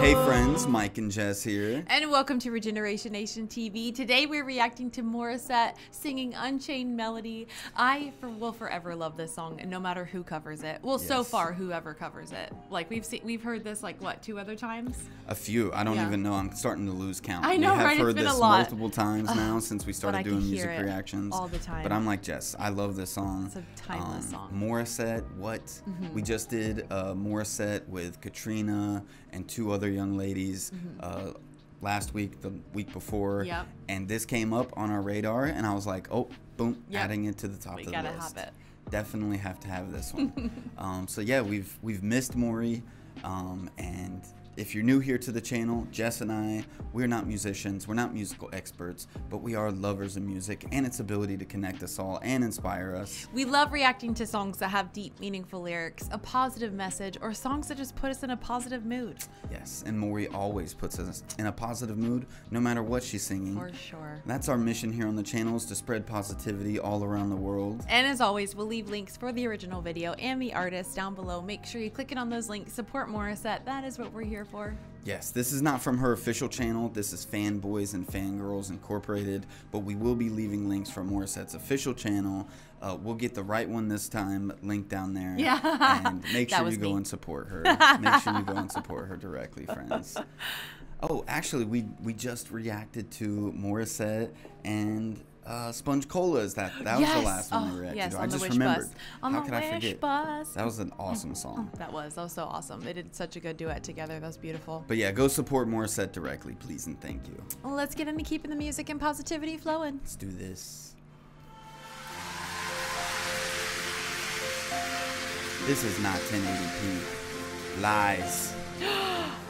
Hey friends, Mike and Jess here. And welcome to Regeneration Nation TV. Today we're reacting to Morissette singing Unchained Melody. I for, will forever love this song, no matter who covers it. Well, so far, whoever covers it. Like we've seen, we've heard this like what two other times. A few. I don't Yeah. even know. I'm starting to lose count. I know, we have right? It's heard been a this multiple times now since we started doing music reactions all the time. But I'm like Jess. I love this song. It's a timeless song. Mm-hmm. Morissette. What? We just did uh, Morissette with Katrina and two other young ladies. Uh, last week, the week before, Mm-hmm. Yep. and this came up on our radar, and I was like, "Oh, boom!" Yep. Adding it to the top We of the list. have it. definitely have to have this one. um, so yeah, we've we've missed Mori, um, and if you're new here to the channel, Jess and I, we're not musicians, we're not musical experts, but we are lovers of music and its ability to connect us all and inspire us. We love reacting to songs that have deep, meaningful lyrics, a positive message, or songs that just put us in a positive mood. Yes, and Mori always puts us in a positive mood, no matter what she's singing. For sure. That's our mission here on the channel is to spread positivity all around the world. And as always, we'll leave links for the original video and the artist down below. Make sure you click it on those links. Support Morissette. That is what we're here for. Yes, this is not from her official channel. This is Fanboys and Fangirls Incorporated, but we will be leaving links from Morissette's official channel. Uh, we'll get the right one this time, link down there. Yeah. And make sure you go me. and support her. make sure you go and support her directly, friends. Oh, actually, we we just reacted to Morissette and uh, Sponge Colas. That that was the last one Oh, we reacted yes, to. on I the just Wish remembered. Bus. On How the could I Wish forget? Bus. That was an awesome song. That was. That was so awesome. They did such a good duet together. That was beautiful. But yeah, go support Morissette directly, please, and thank you. Well, let's get into keeping the music and positivity flowing. Let's do this. This is not 1080p. Lies.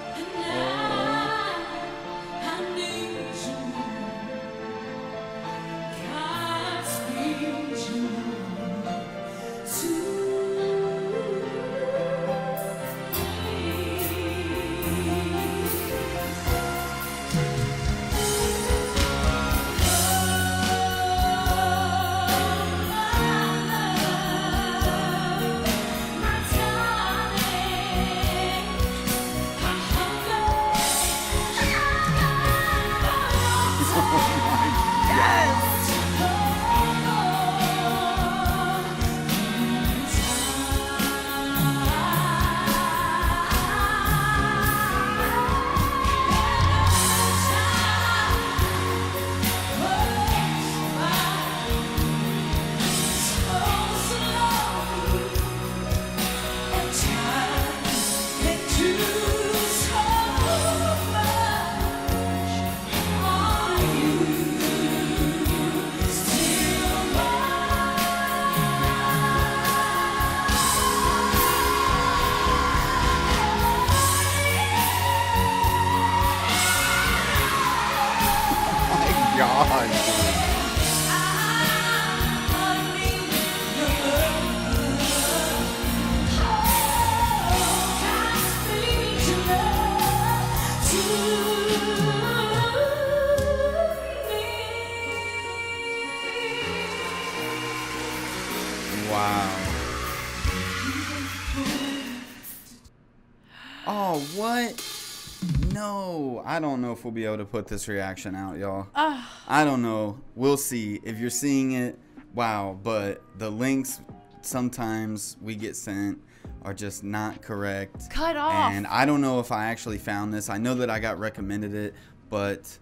Oh, what? No, I don't know if we'll be able to put this reaction out, y'all. Ah. I don't know. We'll see. If you're seeing it, wow. But the links sometimes we get sent. are just not correct. Cut off. And I don't know if I actually found this. I know that I got recommended it, but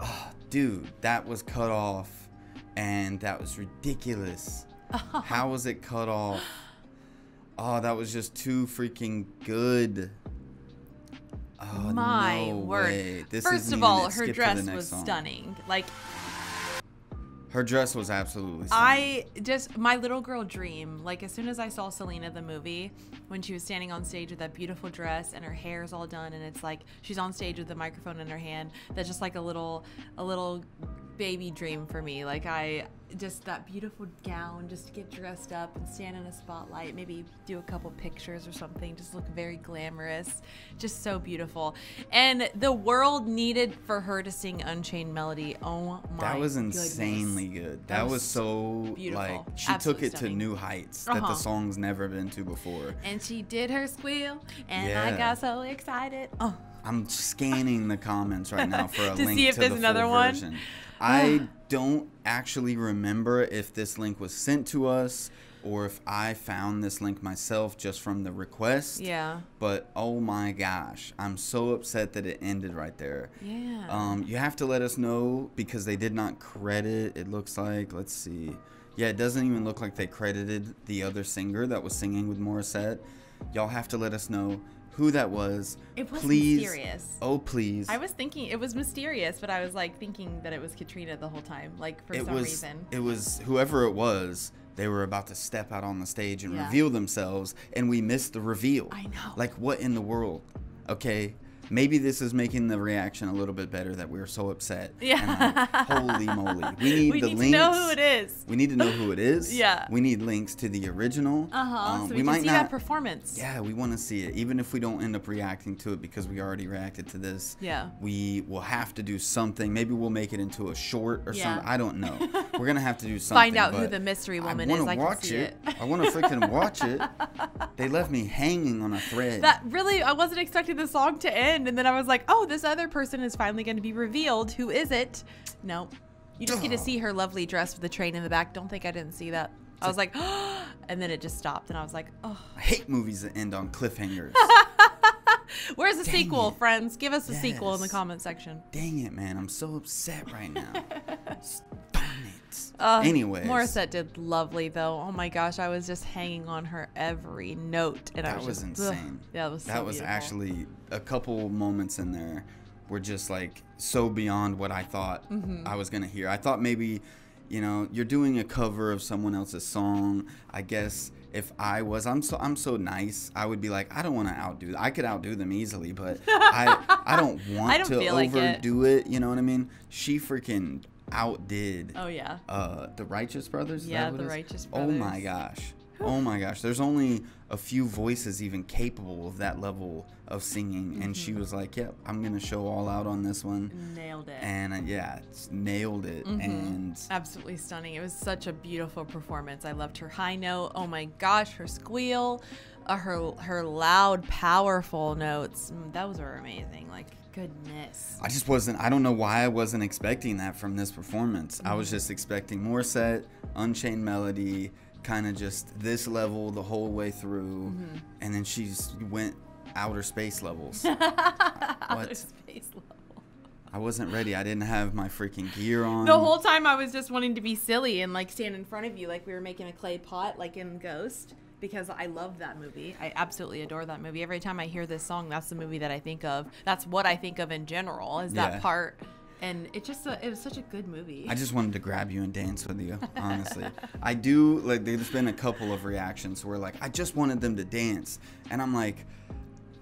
oh, dude, that was cut off, and that was ridiculous. How was it cut off? Oh, that was just too freaking good. Oh, My no word. First of all, her Skip to the dress was song. stunning. Like Her dress was absolutely stunning. I just my little girl dream. Like as soon as I saw Selena the movie, when she was standing on stage with that beautiful dress and her hair's all done, and it's like she's on stage with the microphone in her hand. That's just like a little a little baby dream for me. Like I just that beautiful gown, just to get dressed up and stand in a spotlight, maybe do a couple pictures or something, just look very glamorous, just so beautiful. And the world needed for her to sing Unchained Melody. Oh my That was goodness. insanely good. That That, was was, so beautiful. like she Absolutely took it stunning. to new heights that Uh-huh. the song's never been to before. And she did her squeal, and I got so excited. Oh, I'm scanning the comments right now for a To link see if to there's the another full one? version. I don't actually remember if this link was sent to us or if I found this link myself just from the request. yeah, But oh my gosh, I'm so upset that it ended right there. yeah. Um, you have to let us know because they did not credit. It looks like let's see. Yeah, it doesn't even look like they credited the other singer that was singing with Morissette. Y'all have to let us know who that was. It was please. mysterious. Oh please. I was thinking it was mysterious, but I was like thinking that it was Katrina the whole time, like for it some was. reason. It was whoever it was. They were about to step out on the stage and Yeah. reveal themselves, and we missed the reveal. I know. Like what in the world? Okay. Maybe this is making the reaction a little bit better that we're so upset. Yeah. Like, holy moly. We need we the need links. We need to know who it is. We need to know who it is. Yeah. We need links to the original. Uh huh. Um, so we, can see that performance. Yeah, we want to see it, even if we don't end up reacting to it because we already reacted to this. Yeah. We will have to do something. Maybe we'll make it into a short or Yeah. something. I don't know. We're gonna have to do something. Find out who the mystery I woman wanna is. I can watch it. it. I want to freaking watch it. They left me hanging on a thread. That really, I wasn't expecting the song to end, and then I was like, "Oh, this other person is finally going to be revealed. Who is it?" No, you just get to see her lovely dress with the train in the back. Don't think I didn't see that. I was like, and then it just stopped, and I was like, "Oh, I hate movies that end on cliffhangers. where's the Dang sequel, it. friends? Give us a sequel in the Yes. comment section." Dang it, man! I'm so upset right now. Uh, Anyways, Morissette did lovely though. Oh my gosh, I was just hanging on her every note, and I that was, was just, ugh. insane. Yeah, it was so that was beautiful. actually a couple moments in there were just like so beyond what I thought Mm-hmm. I was gonna hear. I thought maybe, you know, you're doing a cover of someone else's song. I guess if I was, I'm so I'm so nice. I would be like, I don't want to outdo. I could outdo them easily, but I I don't want I don't to feel like it. overdo it. You know what I mean? She freaking outdid Oh yeah. uh the Righteous Brothers. Is Yeah, the? Righteous Oh my gosh. Oh my gosh. There's only a few voices even capable of that level of singing, and she Mm-hmm. was like, "Yep, I'm gonna show all out on this one," Nailed it. and uh, yeah, nailed it. Mm-hmm. And Absolutely stunning. It was such a beautiful performance. I loved her high note. Oh my gosh, her squeal, uh, her her loud, powerful notes. Mm, those were amazing. Like goodness. I just wasn't. I don't know why I wasn't expecting that from this performance. I Mm-hmm. was just expecting Morissette, Unchained Melody, kind of just this level the whole way through, Mm-hmm. and then she just went outer space levels. Outer What? space level. I wasn't ready. I didn't have my freaking gear on. The whole time I was just wanting to be silly and like stand in front of you like we were making a clay pot like in Ghost because I love that movie. I absolutely adore that movie. Every time I hear this song, that's the movie that I think of. That's what I think of in general is Yeah. that part. And it just uh, it was such a good movie. I just wanted to grab you and dance with you, honestly. I do like there's been a couple of reactions where like I just wanted them to dance and I'm like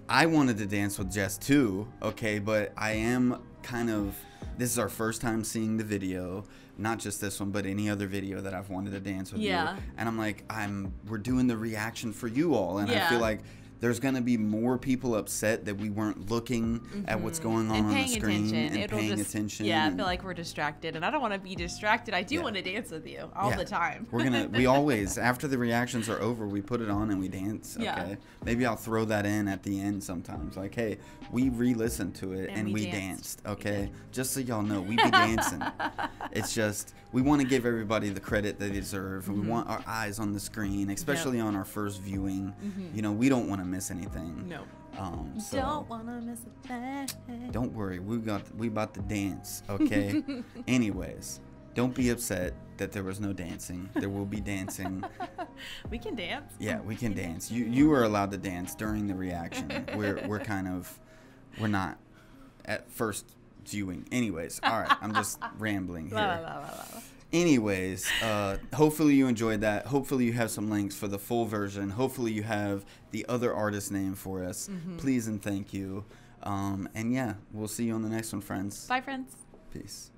I wanted to dance with Jess too, okay, but I am kind of this is our first time seeing the video, not just this one, but any other video that I've wanted to dance with Yeah. you. And I'm like, I'm we're doing the reaction for you all and I feel like there's gonna be more people upset that we weren't looking at what's mm-hmm. going on on the screen attention. and It'll paying just, attention. Yeah, I feel like we're distracted, and I don't want to be distracted. I do Yeah. want to dance with you all Yeah. the time. We're gonna we always after the reactions are over, we put it on and we dance. Okay. Yeah. Maybe I'll throw that in at the end sometimes. Like, hey, we re-listened to it And and, we danced. danced. Okay. Just so y'all know, we be dancing. It's just we want to give everybody the credit they deserve. We want our eyes on the screen, especially on our first viewing. You know, we don't want to miss anything. No. Um, so Don't wanna miss a thing. don't worry, we got we about to dance, okay? Anyways, don't be upset that there was no dancing. There will be dancing. We can dance. Yeah, we can dance. You you were allowed to dance during the reaction. We're we're kind of we're not at first viewing. Anyways, all right. I'm just rambling here. la, la, la. Anyways, uh, hopefully you enjoyed that. Hopefully you have some links for the full version. Hopefully you have the other artist name for us. Please and thank you. Um, and yeah, we'll see you on the next one, friends. Bye, friends. Peace.